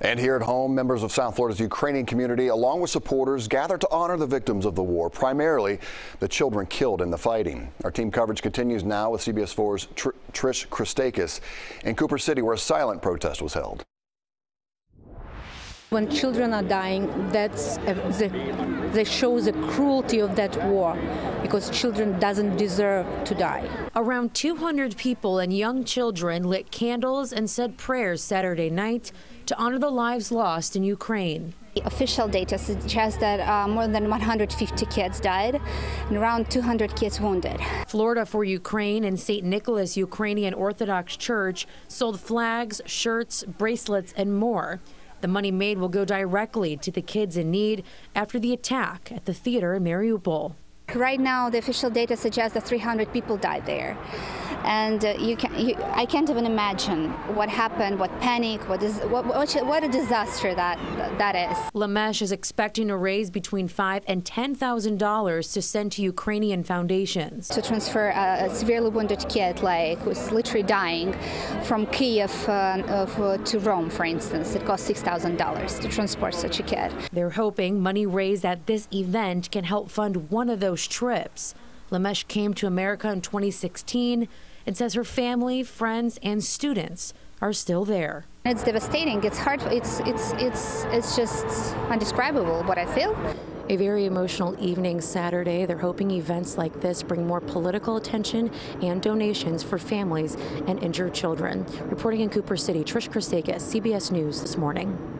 And here at home, members of South Florida's Ukrainian community, along with supporters, gathered to honor the victims of the war, primarily the children killed in the fighting. Our team coverage continues now with CBS 4's Tr Trish Christakis in Cooper City, where a silent protest was held. When children are dying, that's a, the, that shows the cruelty of that war, because children doesn't deserve to die. Around 200 people and young children lit candles and said prayers Saturday night to honor the lives lost in Ukraine. Official data suggests that uh, more than 150 kids died and around 200 kids wounded. Florida for Ukraine and St. Nicholas Ukrainian Orthodox Church sold flags, shirts, bracelets, and more. The money made will go directly to the kids in need after the attack at the theater in Mariupol. Right now, the official data suggests that 300 people died there and uh, you can you, I can't even imagine what happened, what panic, what is what, what, what a disaster that that is. Lamesh is expecting to raise between five and ten thousand dollars to send to Ukrainian foundations to transfer a, a, severely wounded kid, like who's literally dying, from Kiev uh, of, uh, to Rome, for instance. It costs six thousand dollars to transport such a kid. They're hoping money raised at this event can help fund one of those trips. Lamesh came to America in 2016 and says her family, friends, and students are still there. It's devastating. It's hard. It's it's it's it's just undescribable what I feel. A very emotional evening Saturday. They're hoping events like this bring more political attention and donations for families and injured children. Reporting in Cooper City, Trish Christakis, CBS News this morning.